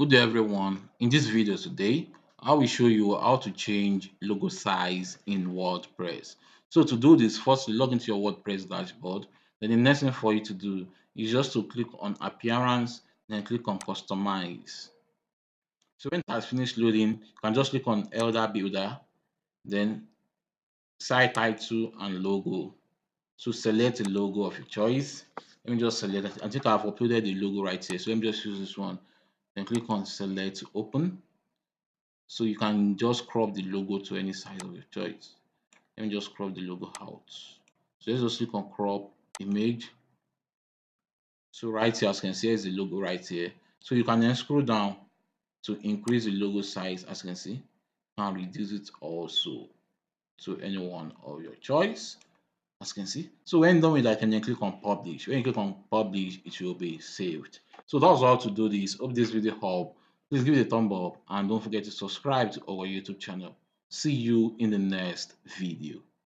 Good day everyone. In this video today, I will show you how to change logo size in WordPress. So to do this, first log into your WordPress dashboard. Then the next thing for you to do is just to click on appearance, then click on customize. So when it has finished loading, you can just click on Header Builder, then site title and logo. So select the logo of your choice. Let me just select. I think I've uploaded the logo right here. So let me just use this one then click on select to open so you can just crop the logo to any size of your choice let me just crop the logo out so let's just click on crop image so right here as you can see is the logo right here so you can then scroll down to increase the logo size as you can see and reduce it also to any one of your choice as you can see. So when done with that, you can then click on publish. When you click on publish, it will be saved. So that's how to do this. Hope this video helped. Please give it a thumb up and don't forget to subscribe to our YouTube channel. See you in the next video.